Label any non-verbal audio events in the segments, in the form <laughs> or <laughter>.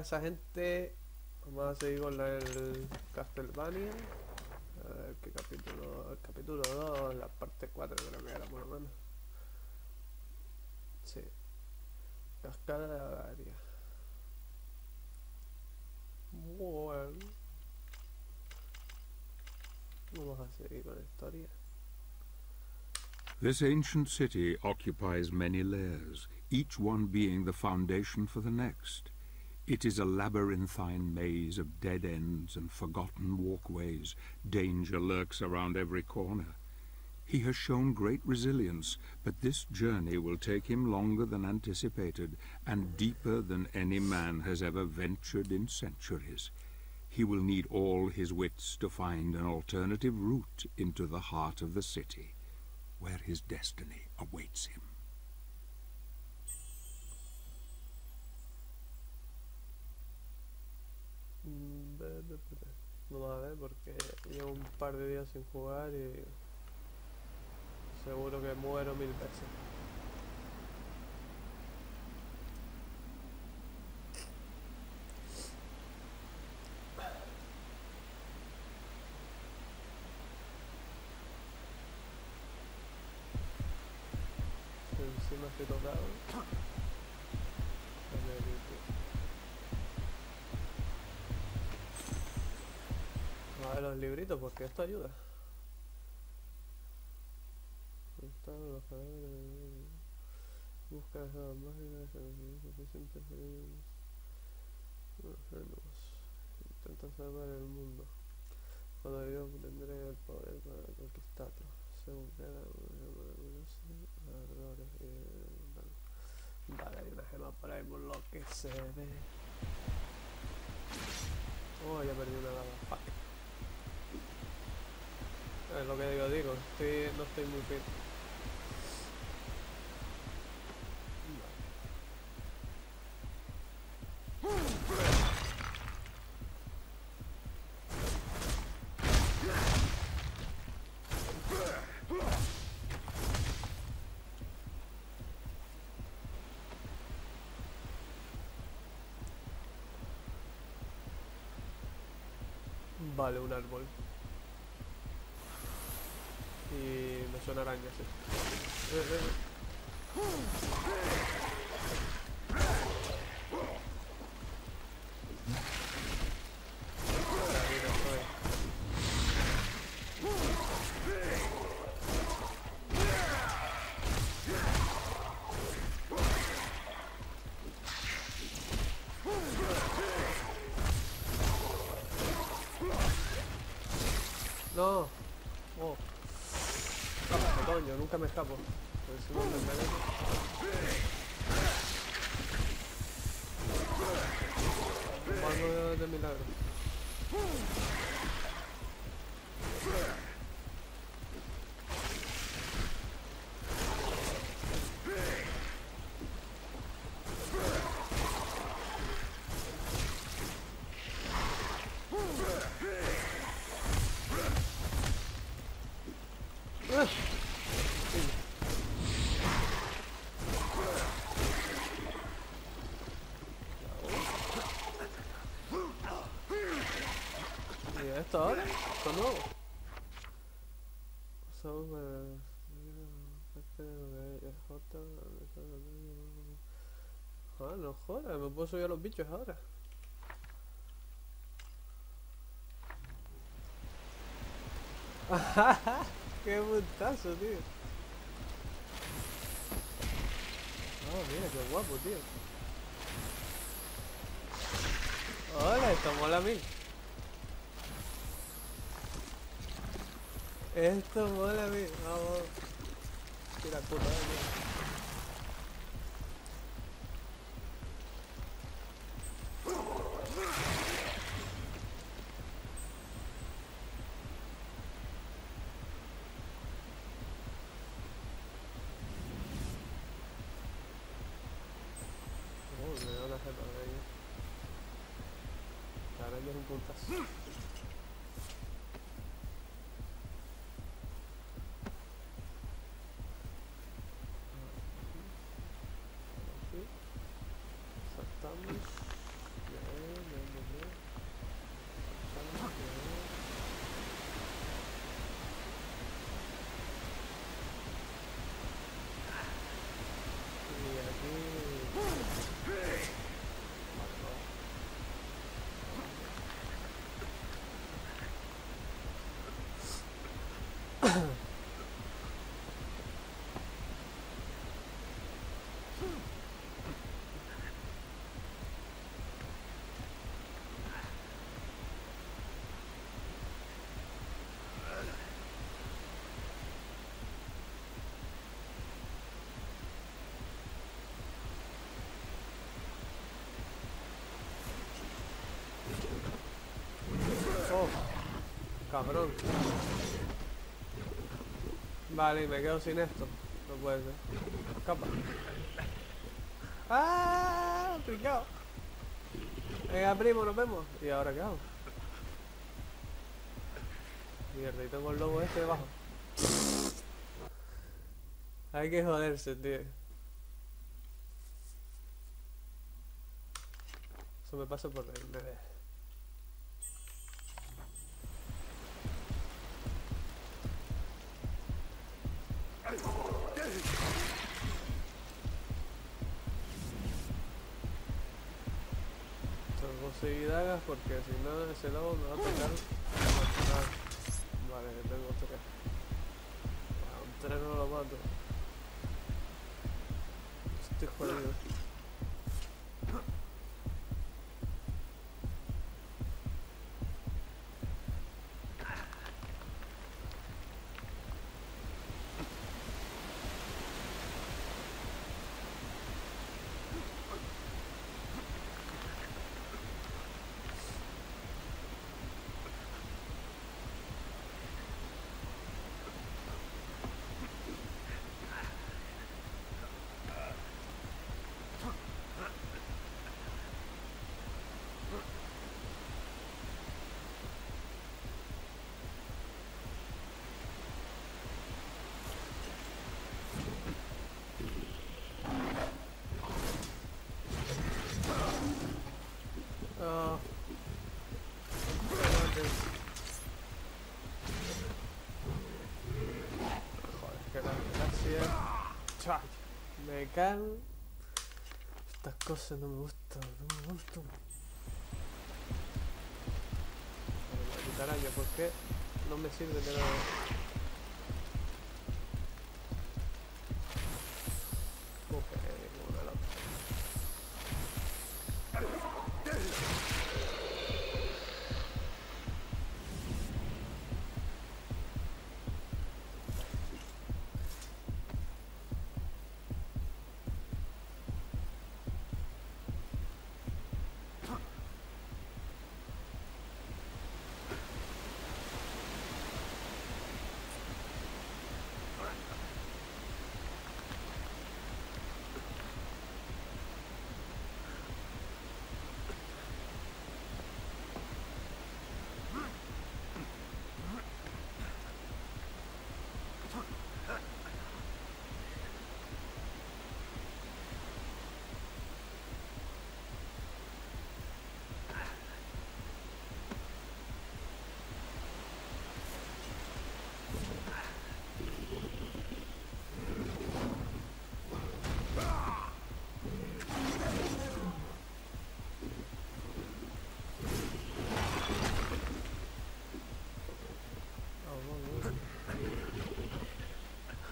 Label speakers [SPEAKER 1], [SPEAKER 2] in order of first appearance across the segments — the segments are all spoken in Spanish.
[SPEAKER 1] esa gente. Vamos a seguir con del Castlevania. A ver qué capítulo. El capítulo 2, la parte 4 creo que era por lo menos. Sí. Cascada de. Bueno. Vamos a seguir con la historia.
[SPEAKER 2] This ancient city occupies many layers, each one being the foundation for the next. It is a labyrinthine maze of dead ends and forgotten walkways. Danger lurks around every corner. He has shown great resilience, but this journey will take him longer than anticipated and deeper than any man has ever ventured in centuries. He will need all his wits to find an alternative route into the heart of the city, where his destiny awaits him.
[SPEAKER 1] Ve. Vamos a ver porque llevo un par de días sin jugar y seguro que muero mil veces. Encima estoy tocado. Dame el YouTube. A ver los libritos porque esto ayuda. Busca las nos suficientes Intenta salvar el mundo. Cuando tendré el poder para conquistarlo. Y... Vale, hay una gema por ahí por lo que se ve. Oh, ya perdí una. Es lo que yo digo, estoy, no estoy muy fit. Vale, un árbol. Y me suena araña, sí. Eh, eh, eh. Ahí no estoy. Coño, nunca me escapo. Pues enveneno. Vamos de milagro. Ah. ¿Y esto ahora? ¿Esto nuevo? Somos Ah, no jodas, me puedo subir a los bichos ahora. <laughs> Qué puntazo, tío. Oh, mira, qué guapo, tío. Hola, esto mola a mí. Esto mola mí. Vamos. Tira puta, tío. Oh, me da una jeta de ella. La araña es un puntazo. Aquí. Saltamos. Y ahí. Cabrón. Vale, me quedo sin esto. No puede ser. Escapa. ¡Ah! ¡Picado! Venga, primo, nos vemos. ¿Y ahora qué hago? Mierda, y tengo el lobo este debajo. Hay que joderse, tío. Eso me pasa por reírme de... conseguir dagas porque si no ese lobo me va a tocar. Vale, que tengo tres. A un tres no lo mato. Estoy jodido. Ah. Joder. Joder, que la gracia. Chua, Me. Estas cosas no me gustan, no me gustan. Vale, maldita araña, ¿por qué no me sirve de nada? Ok, una loca.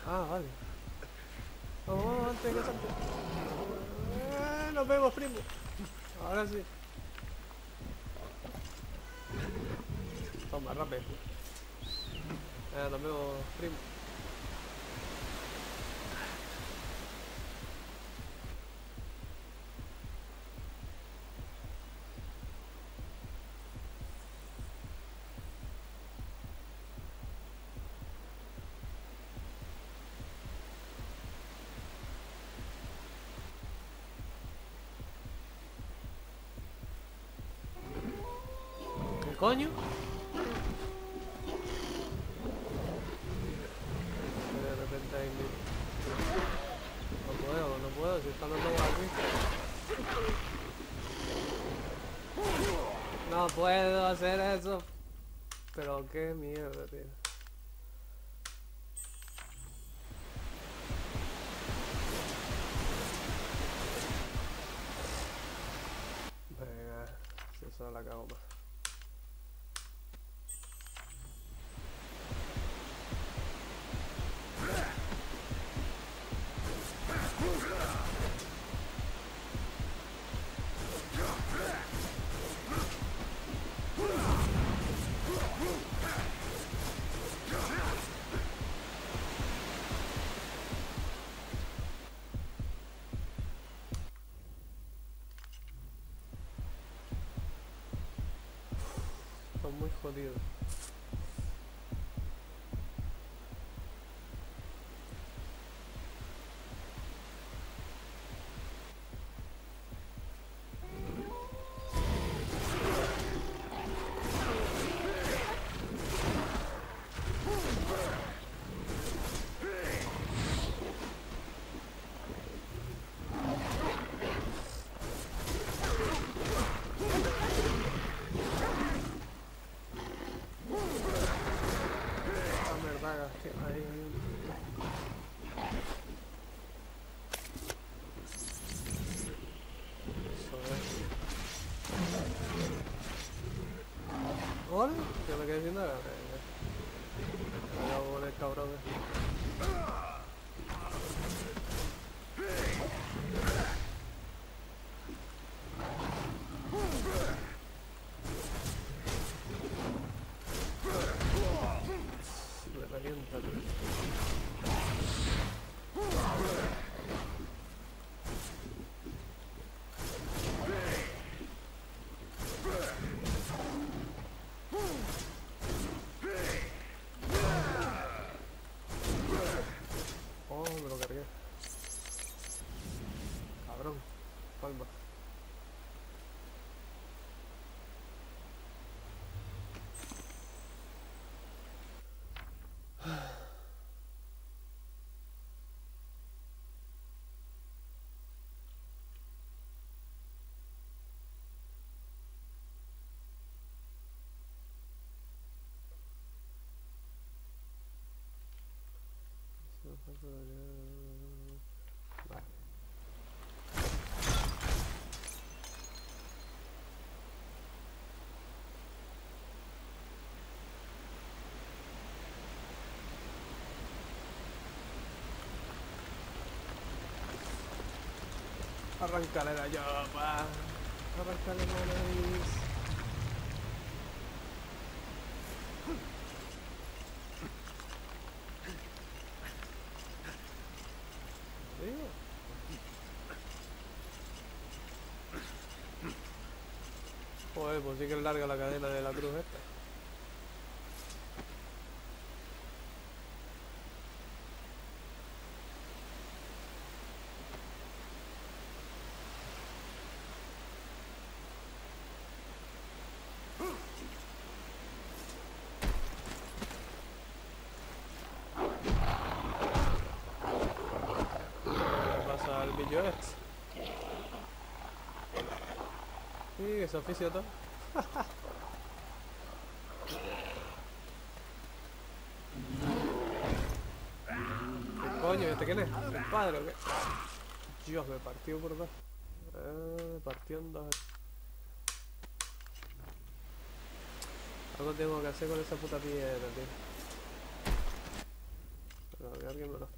[SPEAKER 1] Ah, vale. Vamos, vamos, antes de que salte. Eh, nos vemos, primo. Ahora sí. Toma, rápido. Eh, nos vemos, primo. Coño? De repente mi- No puedo, no puedo, si están los aquí. No puedo hacer eso. Pero qué mierda, tío. Venga, si eso la cago más. Son muy jodidos. Hola, yo me quedé sin nada. Me voy a poner cabrón. Me revienta, tío. Oh, me lo cargué. Cabrón. Palma. Vale. Arrancarle la llama. Arrancarle la nariz. Digo. Joder, pues sí que es larga la cadena de la cruz esta. ¿Qué pasa al bicho este? Sí, se oficio todo. ¿Qué coño? ¿Este quién es? ¿El padre o qué? Dios, me partió por dos. Eh, partió en dos. Algo tengo que hacer con esa puta piedra, tío. Pero que alguien me lo.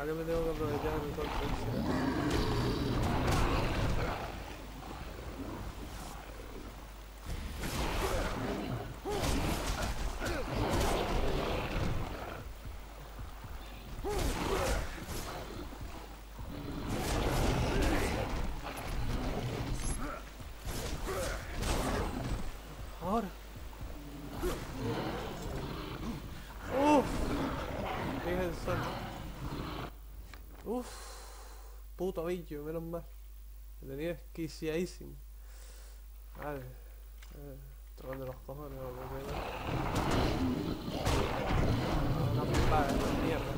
[SPEAKER 1] La verdad que me tengo que aprovechar de mi conferencia. Ahora. Uf. Fíjense. Uf. Puto bicho, menos mal. Me tenía esquiciadísimo. Vale. Eh, tocando los cojones o lo que sea. Una flipada, esta mierda.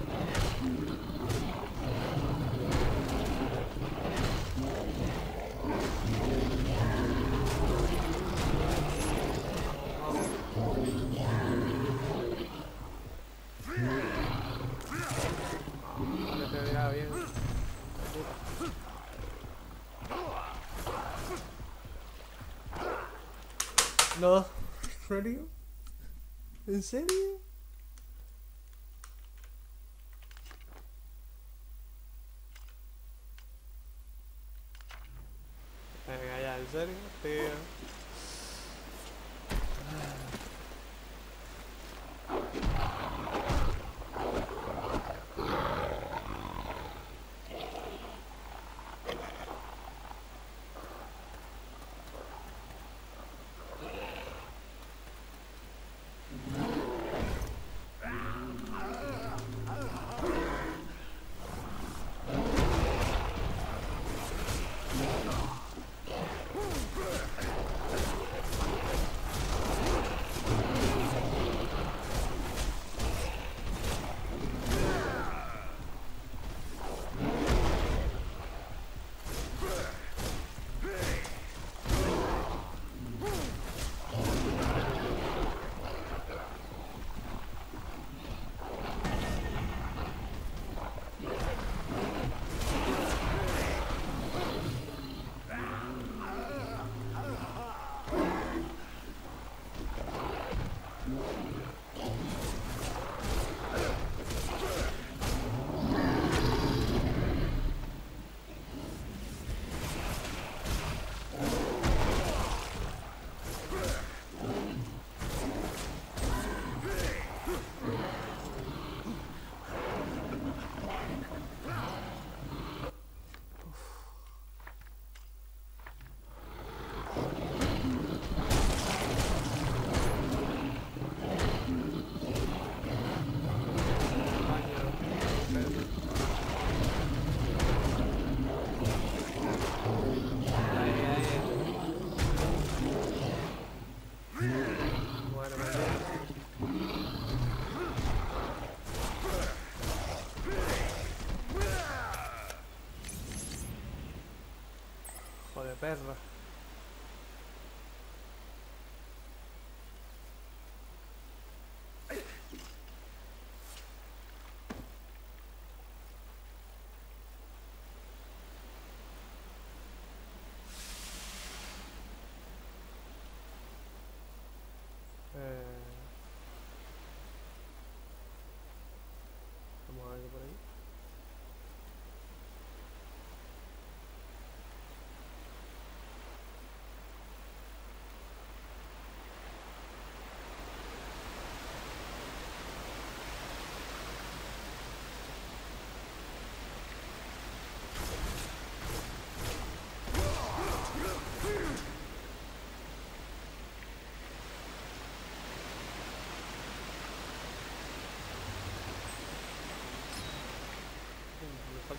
[SPEAKER 1] Vale, te veía bien. No. <laughs> ¿En serio?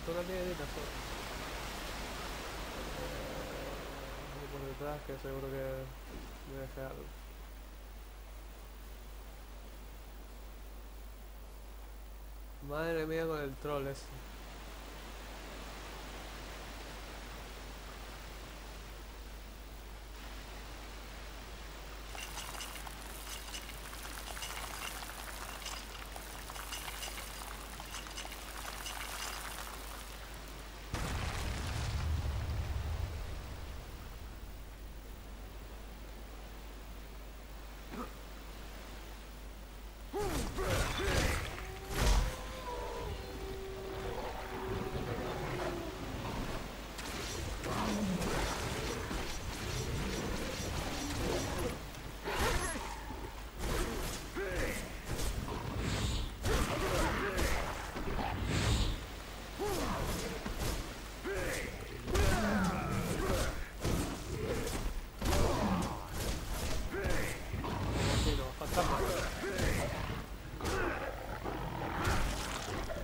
[SPEAKER 1] Una piedrita solo. Eh, por detrás que seguro que me dejé algo. Madre mía con el troll ese. Sí, no, fantasma.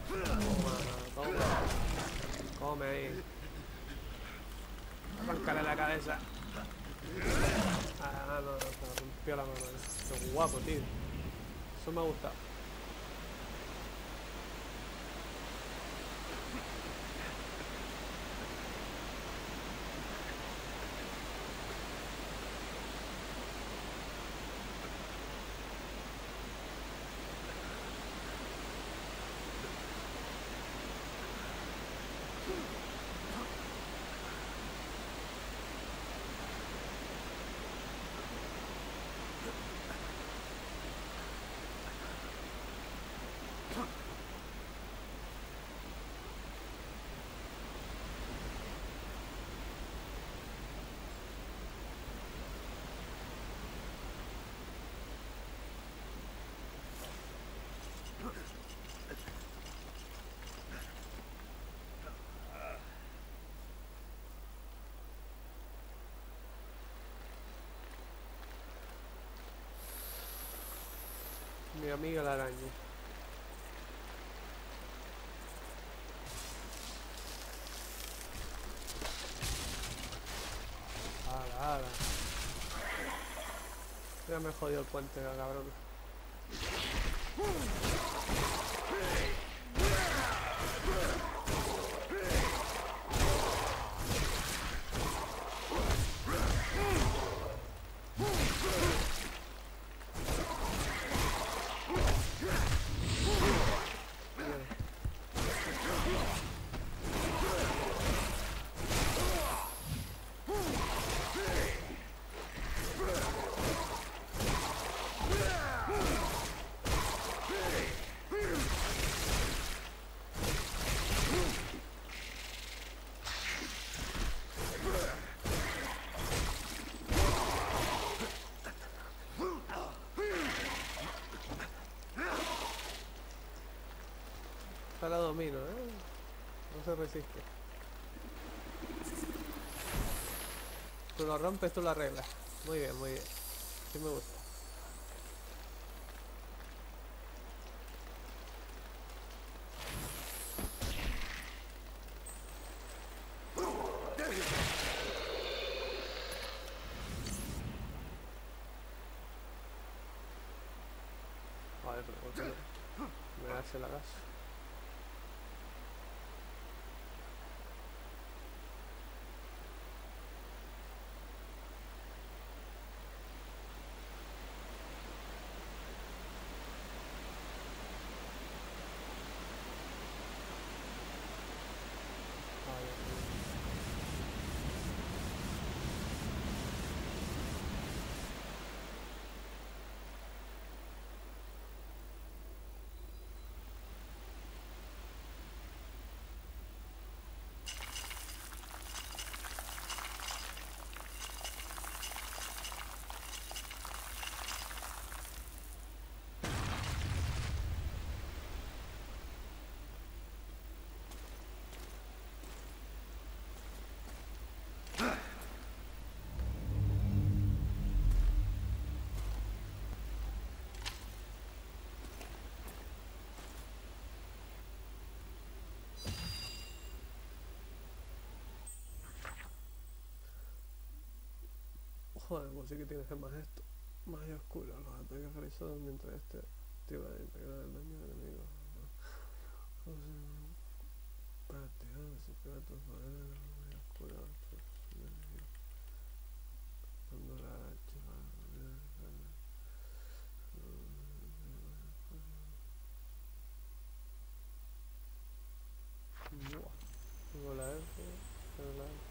[SPEAKER 1] Toma, toma. Come ahí. Arráncale la cabeza. Ah, no, no, se me rompió la mano. Qué guapo, tío. Eso me ha gustado. Mi amiga la araña. Ala, ala. Ya me jodió el puente, cabrón. Se resiste. Tú lo rompes, tú lo arreglas. Muy bien, muy bien. Sí me gusta. Vale, pero ¿por qué no? me hace la gas. Vale, Joder, pues sí que tienes que más esto. Magia oscura, los ataques realizados mientras este activa de integrar el daño del enemigo. O sea, practicar secretos poderes de la magia oscura. el enemigo. Cuando la chiva Buah. Tengo la F, tengo la F.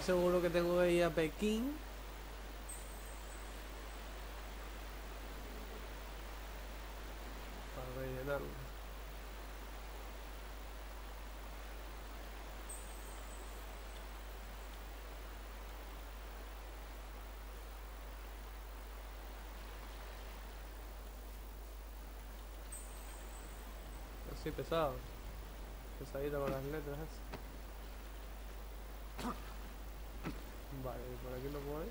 [SPEAKER 1] Seguro que tengo que ir a Pekín. Para rellenarlo. Así pesado. Pesadito con las letras. Vale, ¿y por aquí lo puedo ir?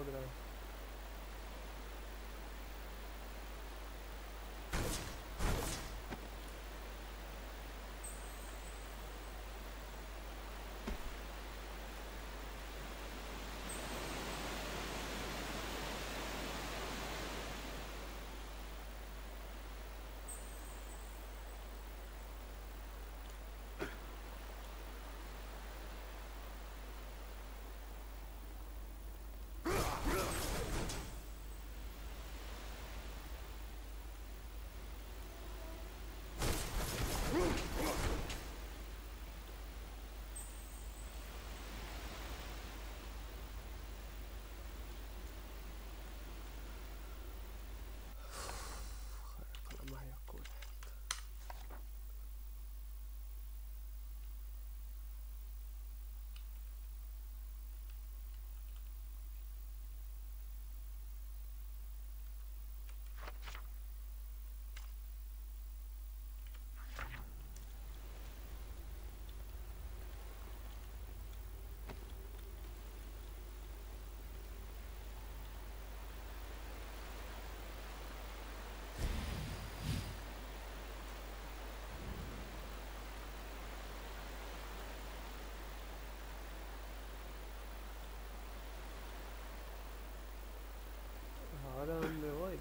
[SPEAKER 1] Otra vez.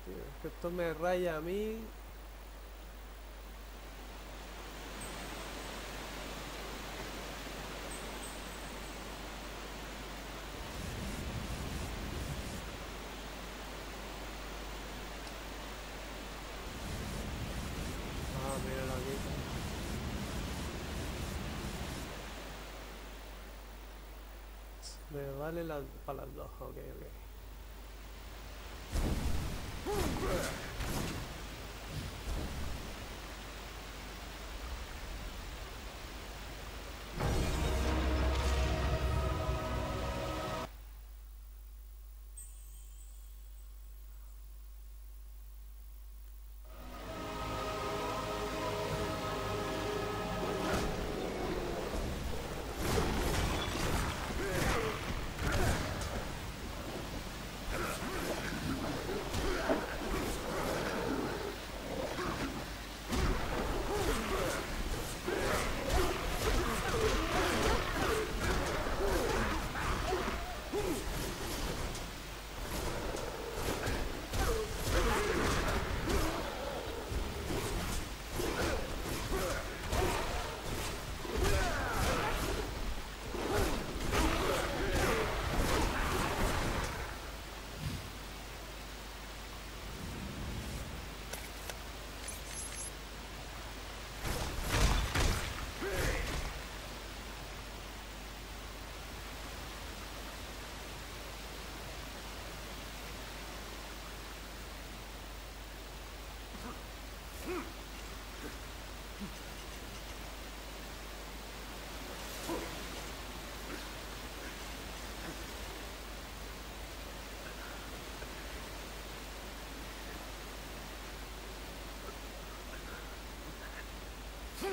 [SPEAKER 1] Que esto me raya a mí. Ah. Me vale las, para las dos, ok, ok. Move back!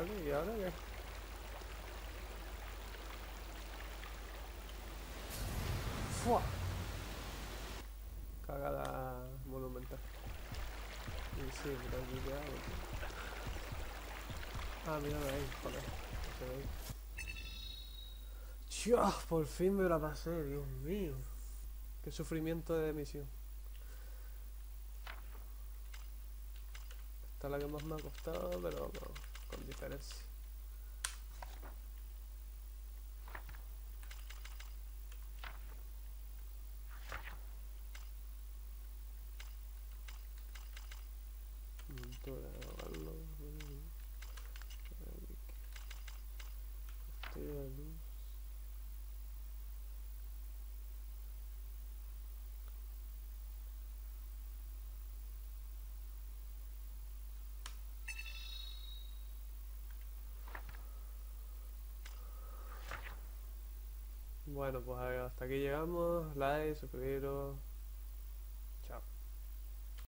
[SPEAKER 1] vale, ¿y ahora qué? ¡Fua! Cagada monumental. Y sí, pero aquí qué hago. Ah, míralo ahí, joder. Dios, por fin me la pasé, Dios mío. Qué sufrimiento de misión. Esta es la que más me ha costado, pero no, con Bueno, pues hasta aquí llegamos. Like, suscribiros.